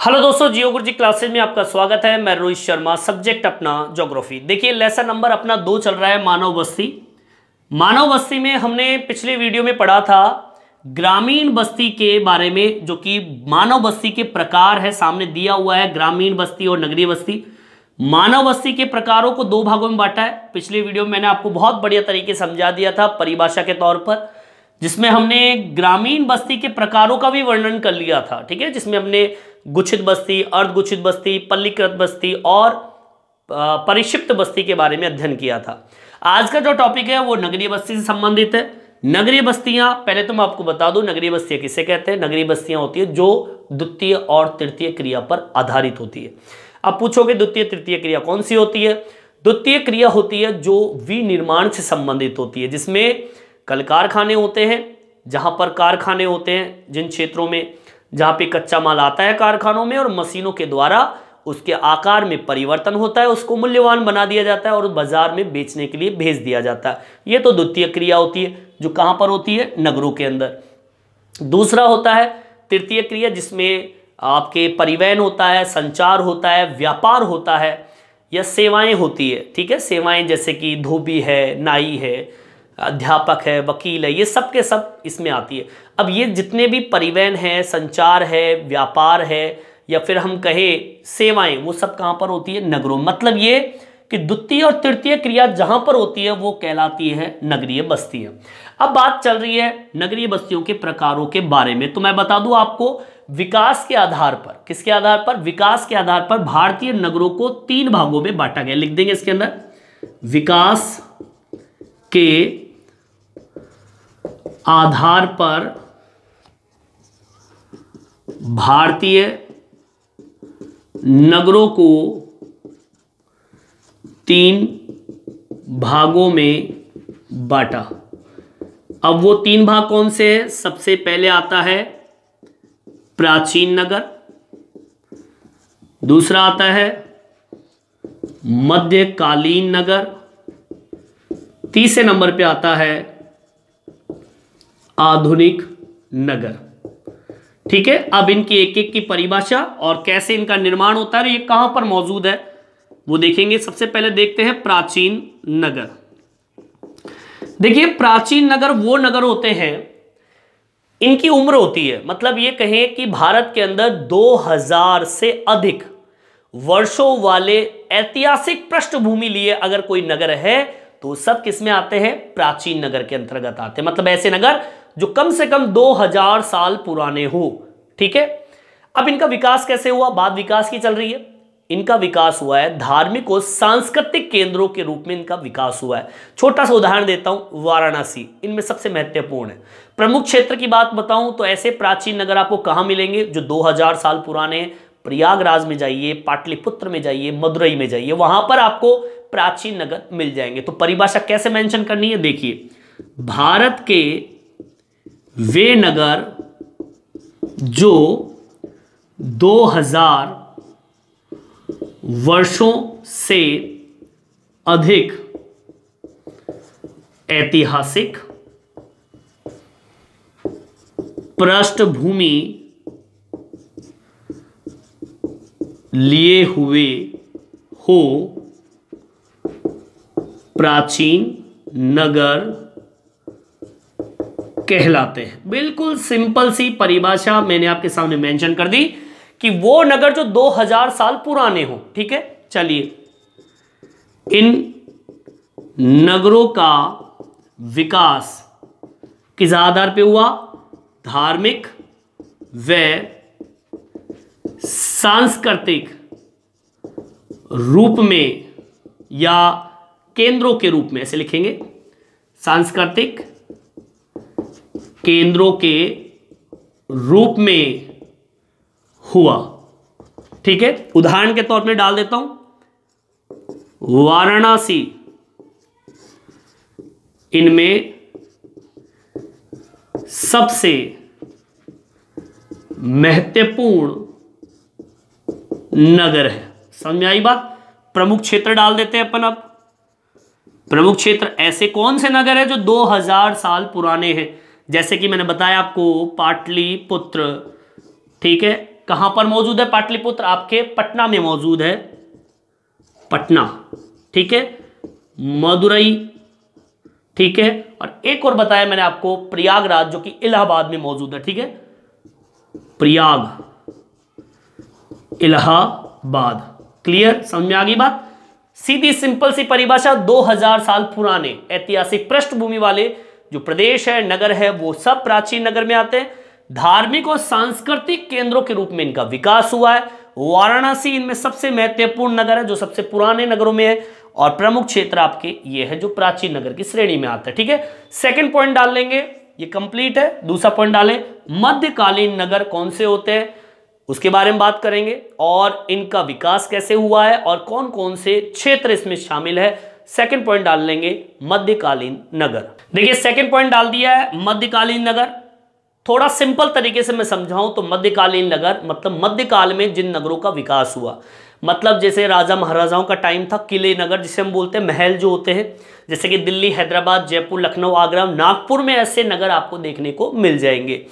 Hello दोस्तों, जियो गुरु जी classes में आपका स्वागत है। मैं रोहित शर्मा सब्जेक्ट अपना ज्योग्राफी देखिए लेसन नंबर अपना दो चल रहा है, मानव बस्ती। मानव बस्ती में हमने पिछले वीडियो में पढ़ा था ग्रामीण बस्ती के बारे में, जो कि मानव बस्ती के प्रकार है, सामने दिया हुआ है, ग्रामीण बस्ती और नगरीय बस्ती। मानव बस्ती के प्रकारों को दो भागों में बांटा है। पिछले वीडियो में मैंने आपको बहुत बढ़िया तरीके समझा दिया था परिभाषा के तौर पर। जिसमें हमने ग्रामीण बस्ती के प्रकारों का भी वर्णन कर लिया था, ठीक है? जिसमें हमने गुच्छित बस्ती, अर्धगुच्छित बस्ती, पल्लीकृत बस्ती और परिक्षिप्त बस्ती के बारे में अध्ययन किया था। आज का जो टॉपिक है वो नगरीय बस्ती से संबंधित है। नगरीय बस्तियाँ, पहले तो मैं आपको बता दूँ, नगरीय बस्तियाँ किसे कहते हैं? नगरीय बस्तियाँ होती है जो द्वितीय और तृतीय क्रिया पर आधारित होती है। अब पूछोगे, द्वितीय, तृतीय क्रिया कौन सी होती है? द्वितीय क्रिया होती है जो विनिर्माण से संबंधित होती है, जिसमें कल कारखाने होते हैं, जहाँ पर कारखाने होते हैं, जिन क्षेत्रों में, जहाँ पे कच्चा माल आता है कारखानों में और मशीनों के द्वारा उसके आकार में परिवर्तन होता है, उसको मूल्यवान बना दिया जाता है और बाज़ार में बेचने के लिए भेज दिया जाता है। ये तो द्वितीय क्रिया होती है, जो कहाँ पर होती है? नगरों के अंदर। दूसरा होता है, तृतीय क्रिया, जिसमें आपके परिवहन होता है, संचार होता है, व्यापार होता है, या सेवाएँ होती है, ठीक है? सेवाएँ जैसे कि धोबी है, नाई है अध्यापक है, वकील है, ये सब के सब इसमें आती है। अब ये जितने भी परिवहन है, संचार है, व्यापार है, या फिर हम कहें सेवाएँ, वो सब कहाँ पर होती है? नगरों। मतलब ये कि द्वितीय और तृतीय क्रिया जहाँ पर होती है, वो कहलाती है नगरीय बस्तियाँ। अब बात चल रही है नगरीय बस्तियों के प्रकारों के बारे में। तो मैं बता दूँ आपको, विकास के आधार पर, किसके आधार पर? विकास के आधार पर भारतीय नगरों को तीन भागों में बांटा गया। लिख देंगे इसके अंदर। विकास के आधार पर भारतीय नगरों को तीन भागों में बांटा। अब वो तीन भाग कौन से हैं? सबसे पहले आता है प्राचीन नगर, दूसरा आता है मध्यकालीन नगर, तीसरे नंबर पे आता है आधुनिक नगर। ठीक है? अब इनकी एक एक की परिभाषा और कैसे इनका निर्माण होता है ये कहाँ पर मौजूद है, वो देखेंगे। सबसे पहले देखते हैं प्राचीन नगर। देखिए, प्राचीन नगर वो नगर होते हैं, इनकी उम्र होती है। मतलब ये कहें कि भारत के अंदर 2000 से अधिक वर्षों वाले ऐतिहासिक पृष्ठभूमि लिए अगर कोई नगर है तो सब किसमें आते हैं? प्राचीन नगर के अंतर्गत आते हैं। मतलब ऐसे नगर जो कम से कम 2000 साल पुराने हो। ठीक है? अब इनका विकास कैसे हुआ? बात विकास की चल रही है। इनका विकास हुआ है धार्मिक और सांस्कृतिक केंद्रों के रूप में इनका विकास हुआ है। छोटा सा उदाहरण देता हूँ, वाराणसी। इनमें सबसे महत्वपूर्ण है। प्रमुख क्षेत्र की बात बताऊँ तो ऐसे प्राचीन नगर आपको कहाँ मिलेंगे? जो 2000 साल पुराने प्रयागराज में जाइए, पाटलिपुत्र में जाइए, मदुरई में जाइए, वहाँ पर आपको प्राचीन नगर मिल जाएँगे। तो परिभाषा कैसे मेंशन करनी है? देखिए, भारत के वे नगर जो 2000 वर्षों से अधिक ऐतिहासिक पृष्ठभूमि लिए हुए हो प्राचीन नगर कहलाते हैं। बिल्कुल सिंपल सी परिभाषा मैंने आपके सामने मेंशन कर दी कि वो नगर जो 2000 साल पुराने हो, ठीक है? चलिए। इन नगरों का विकास किस आधार पे हुआ? धार्मिक व सांस्कृतिक रूप में या केंद्रों के रूप में, ऐसे लिखेंगे। सांस्कृतिक केंद्रों के रूप में हुआ। ठीक है? उदाहरण के तौर पे डाल देता हूँ। वाराणसी। इनमें सबसे महत्वपूर्ण नगर है। समझ में आई बात? प्रमुख क्षेत्र डाल देते हैं अपन अब। प्रमुख क्षेत्र ऐसे कौन से नगर है जो 2000 साल पुराने हैं? जैसे कि मैंने बताया आपको पाटलिपुत्र ठीक है? कहाँ पर मौजूद है पाटलिपुत्र आपके पटना में मौजूद है। पटना, ठीक है? मदुरई, ठीक है? और एक और बताया मैंने आपको, प्रयागराज, जो कि इलाहाबाद में मौजूद है, ठीक है? प्रयाग, इलाहाबाद। क्लियर? समझ में आ गई बात? सीधी, सिंपल सी परिभाषा 2000 साल पुराने ऐतिहासिक पृष्ठभूमि वाले जो प्रदेश है, नगर है, वो सब प्राचीन नगर में आते हैं। धार्मिक और सांस्कृतिक केंद्रों के रूप में इनका विकास हुआ है। वाराणसी इनमें सबसे महत्वपूर्ण नगर है, जो सबसे पुराने नगरों में है। और प्रमुख क्षेत्र आपके ये है, जो प्राचीन नगर की श्रेणी में आता है, ठीक है? सेकंड पॉइंट डाल लेंगे, ये कंप्लीट है। दूसरा पॉइंट डालें, मध्यकालीन नगर कौन से होते हैं? उसके बारे में बात करेंगे। और इनका विकास कैसे हुआ है? और कौन कौन से क्षेत्र इसमें शामिल है? सेकंड पॉइंट डाल लेंगे, मध्यकालीन नगर। देखिए सेकंड पॉइंट डाल दिया है, मध्यकालीन नगर। थोड़ा सिंपल तरीके से मैं समझाऊं तो मध्यकालीन नगर मतलब मध्यकाल में जिन नगरों का विकास हुआ। मतलब जैसे राजा महाराजाओं का टाइम था, किले नगर, जिसे हम बोलते हैं, महल जो होते हैं, जैसे कि दिल्ली, हैदराबाद, जयपुर, लखनऊ, आगरा, नागपुर में ऐसे नगर आपको देखने को मिल जाएँगे।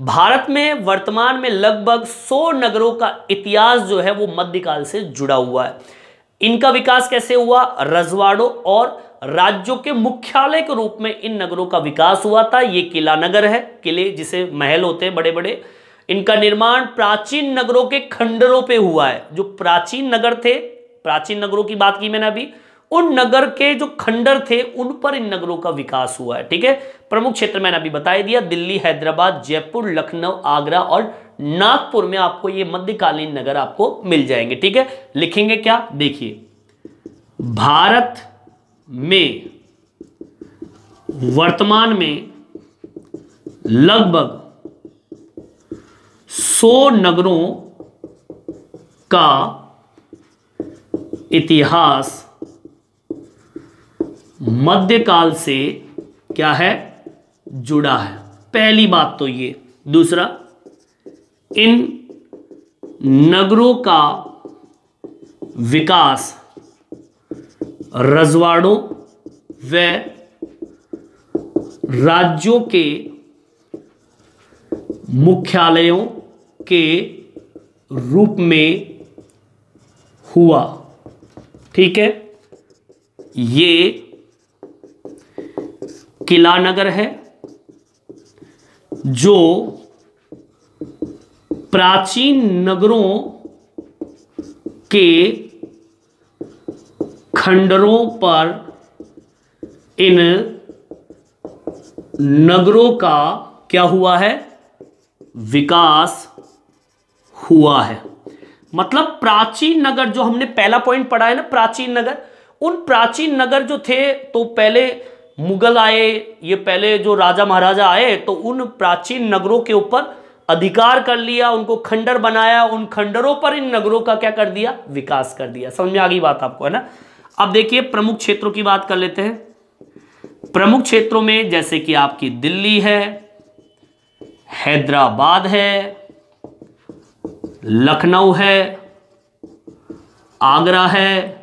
भारत में वर्तमान में लगभग 100 नगरों का इतिहास जो है, वो मध्यकाल से जुड़ा हुआ है। इनका विकास कैसे हुआ? रजवाड़ों और राज्यों के मुख्यालय के रूप में इन नगरों का विकास हुआ था। ये किला नगर है, किले जिसे महल होते हैं बड़े बड़े इनका निर्माण प्राचीन नगरों के खंडरों पे हुआ है। जो प्राचीन नगर थे, प्राचीन नगरों की बात की मैंने अभी उन नगर के जो खंडर थे, उन पर इन नगरों का विकास हुआ है, ठीक है? प्रमुख क्षेत्र मैंने अभी बता दिया, दिल्ली, हैदराबाद, जयपुर, लखनऊ, आगरा और नागपुर में आपको ये मध्यकालीन नगर आपको मिल जाएँगे, ठीक है? लिखेंगे क्या? देखिए, भारत में, वर्तमान में लगभग सौ नगरों का इतिहास मध्यकाल से क्या है? जुड़ा है। पहली बात तो ये। दूसरा, इन नगरों का विकास रजवाड़ों व राज्यों के मुख्यालयों के रूप में हुआ। ठीक है? ये किला नगर है, जो प्राचीन नगरों के खंडरों पर इन नगरों का क्या हुआ है? विकास हुआ है। मतलब प्राचीन नगर जो हमने पहला पॉइंट पढ़ा है ना, प्राचीन नगर, उन प्राचीन नगर जो थे तो पहले मुगल आए, ये पहले जो राजा महाराजा आए तो उन प्राचीन नगरों के ऊपर अधिकार कर लिया, उनको खंडर बनाया, उन खंडरों पर इन नगरों का क्या कर दिया? विकास कर दिया। समझ में आ गई बात आपको, है ना? अब देखिए, प्रमुख क्षेत्रों की बात कर लेते हैं। प्रमुख क्षेत्रों में जैसे कि आपकी दिल्ली है, हैदराबाद है, लखनऊ है, आगरा है।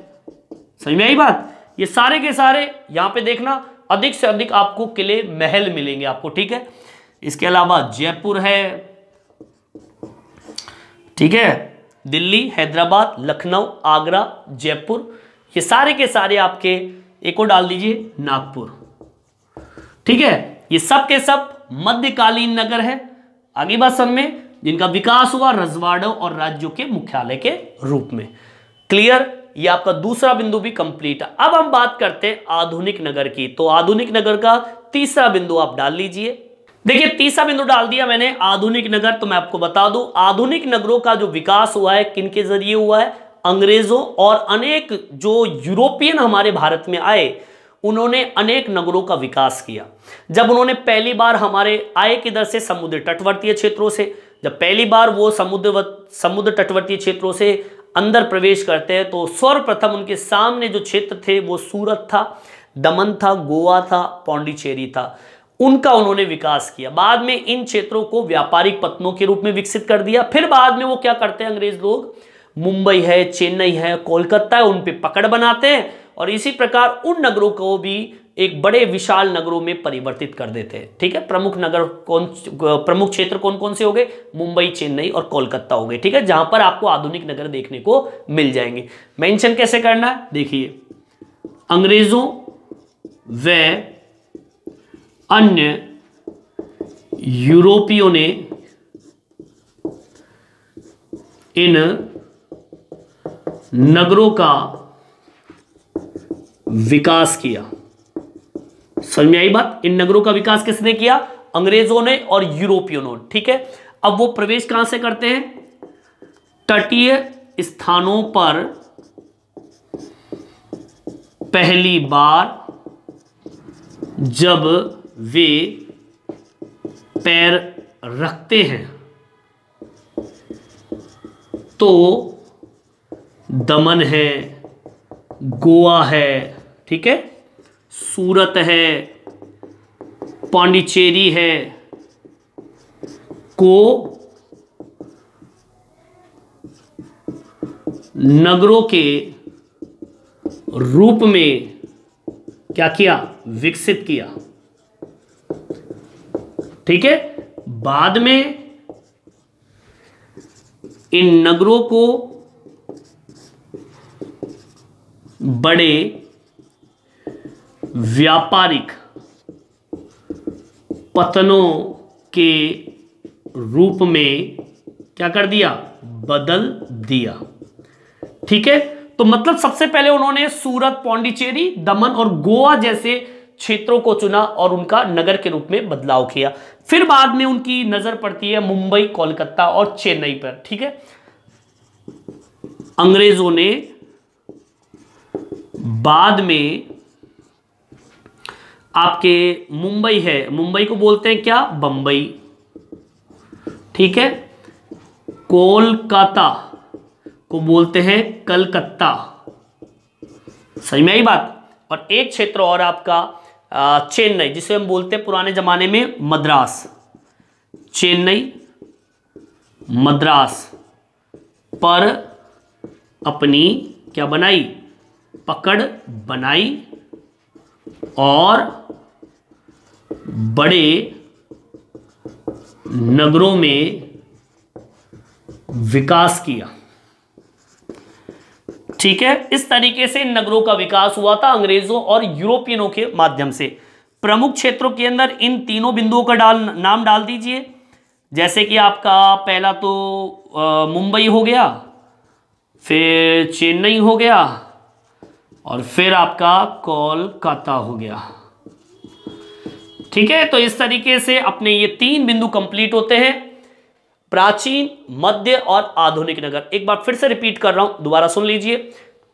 समझ में आई बात? ये सारे के सारे यहाँ पे देखना अधिक से अधिक आपको किले महल मिलेंगे आपको, ठीक है? इसके अलावा जयपुर है, ठीक है? दिल्ली, हैदराबाद, लखनऊ, आगरा, जयपुर, ये सारे के सारे आपके, एक और डाल दीजिए, नागपुर। ठीक है? ये सब के सब मध्यकालीन नगर है। आगे बात सब में, जिनका विकास हुआ रजवाड़ों और राज्यों के मुख्यालय के रूप में। क्लियर ये आपका दूसरा बिंदु भी कंप्लीट है। अब हम बात करते हैं आधुनिक नगर की। तो आधुनिक नगर का तीसरा बिंदु आप डाल लीजिए। देखिए, तीसरा बिंदु डाल दिया मैंने, आधुनिक नगर। तो मैं आपको बता दूँ, आधुनिक नगरों का जो विकास हुआ है, किन के ज़रिए हुआ है? अंग्रेज़ों और अनेक जो यूरोपियन हमारे भारत में आए, उन्होंने अनेक नगरों का विकास किया। जब उन्होंने पहली बार हमारे आए, किधर से? समुद्र तटवर्तीय क्षेत्रों से। जब पहली बार वो समुद्र समुद्र तटवर्तीय क्षेत्रों से अंदर प्रवेश करते हैं तो सर्वप्रथम उनके सामने जो क्षेत्र थे, वो सूरत था, दमन था, गोवा था, पौंडीचेरी था। उनका उन्होंने विकास किया। बाद में इन क्षेत्रों को व्यापारिक पत्नों के रूप में विकसित कर दिया। फिर बाद में वो क्या करते हैं अंग्रेज़ लोग? मुंबई है, चेन्नई है, कोलकाता है उन पर पकड़ बनाते हैं। और इसी प्रकार उन नगरों को भी एक बड़े विशाल नगरों में परिवर्तित कर देते हैं। ठीक है? प्रमुख नगर कौन, प्रमुख क्षेत्र कौन कौन से हो गए? मुंबई, चेन्नई और कोलकाता हो गए। ठीक है? जहाँ पर आपको आधुनिक नगर देखने को मिल जाएँगे। मेंशन कैसे करना है? देखिए, अंग्रेज़ों, व अन्य यूरोपियों ने इन नगरों का विकास किया। समझ में आई बात? इन नगरों का विकास किसने किया? अंग्रेज़ों ने और यूरोपियों ने। ठीक है? अब वो प्रवेश कहाँ से करते हैं? तटीय स्थानों पर पहली बार जब वे पैर रखते हैं तो दमन है, गोवा है ठीक है? सूरत है, पांडिचेरी है, को नगरों के रूप में क्या किया? विकसित किया। ठीक है? बाद में इन नगरों को बड़े व्यापारिक पतनों के रूप में क्या कर दिया? बदल दिया। ठीक है? तो मतलब सबसे पहले उन्होंने सूरत, पौंडीचेरी, दमन और गोवा जैसे क्षेत्रों को चुना और उनका नगर के रूप में बदलाव किया। फिर बाद में उनकी नज़र पड़ती है मुंबई, कोलकाता और चेन्नई पर। ठीक है? अंग्रेज़ों ने बाद में आपके मुंबई है। मुंबई को बोलते हैं क्या? बंबई। ठीक है? कोलकाता को बोलते हैं कलकत्ता। सही में आई बात? और एक क्षेत्र और आपका चेन्नई, जिसे हम बोलते हैं पुराने ज़माने में मद्रास। चेन्नई, मद्रास पर अपनी क्या बनाई? पकड़ बनाई और बड़े नगरों में विकास किया। ठीक है? इस तरीके से नगरों का विकास हुआ था अंग्रेज़ों और यूरोपियनों के माध्यम से। प्रमुख क्षेत्रों के अंदर इन तीनों बिंदुओं का डाल, नाम डाल दीजिए। जैसे कि आपका पहला तो मुंबई हो गया, फिर चेन्नई हो गया और फिर आपका कोलकाता हो गया। ठीक है तो इस तरीके से अपने ये तीन बिंदु कंप्लीट होते हैं। प्राचीन, मध्य और आधुनिक नगर। एक बार फिर से रिपीट कर रहा हूँ, दोबारा सुन लीजिए।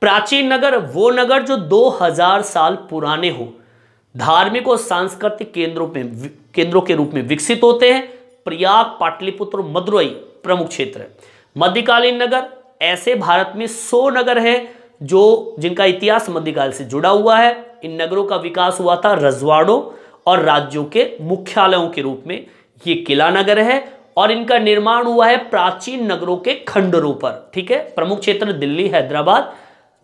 प्राचीन नगर, वो नगर जो 2000 साल पुराने हो, धार्मिक और सांस्कृतिक केंद्रों में, केंद्रों के रूप में विकसित होते हैं। प्रयाग, पाटलिपुत्र, मदुरई प्रमुख क्षेत्र है। मध्यकालीन नगर, ऐसे भारत में सौ नगर है जो जिनका इतिहास मध्यकाल से जुड़ा हुआ है, इन नगरों का विकास हुआ था रजवाड़ों और राज्यों के मुख्यालयों के रूप में। ये किला नगर है और इनका निर्माण हुआ है प्राचीन नगरों के खंडरों पर, ठीक है? प्रमुख क्षेत्र दिल्ली, हैदराबाद,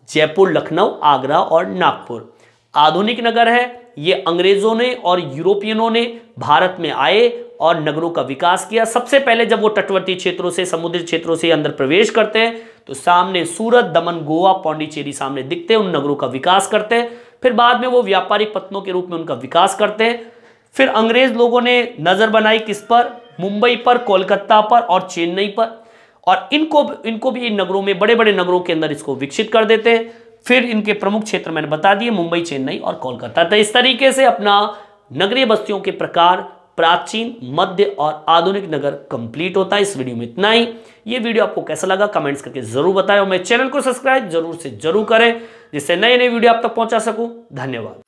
जयपुर, लखनऊ, आगरा और नागपुर। आधुनिक नगर है ये अंग्रेज़ों ने और यूरोपियनों ने भारत में आए और नगरों का विकास किया। सबसे पहले जब वो तटवर्ती क्षेत्रों से, समुद्री क्षेत्रों से अंदर प्रवेश करते हैं तो सामने सूरत, दमन, गोवा, पौंडीचेरी सामने दिखते हैं, उन नगरों का विकास करते हैं। फिर बाद में वो व्यापारिक पत्नों के रूप में उनका विकास करते हैं। फिर अंग्रेज़ लोगों ने नज़र बनाई किस पर? मुंबई पर, कोलकाता पर और चेन्नई पर। और इनको इनको भी इन नगरों में बड़े बड़े नगरों के अंदर इसको विकसित कर देते हैं। फिर इनके प्रमुख क्षेत्र मैंने बता दिए, मुंबई, चेन्नई और कोलकाता। तो इस तरीके से अपना नगरीय बस्तियों के प्रकार, प्राचीन, मध्य और आधुनिक नगर कंप्लीट होता है। इस वीडियो में इतना ही। ये वीडियो आपको कैसा लगा, कमेंट्स करके ज़रूर बताएँ और मेरे चैनल को सब्सक्राइब ज़रूर से ज़रूर करें, जिससे नए नए वीडियो आप तक पहुँचा सकूँ। धन्यवाद।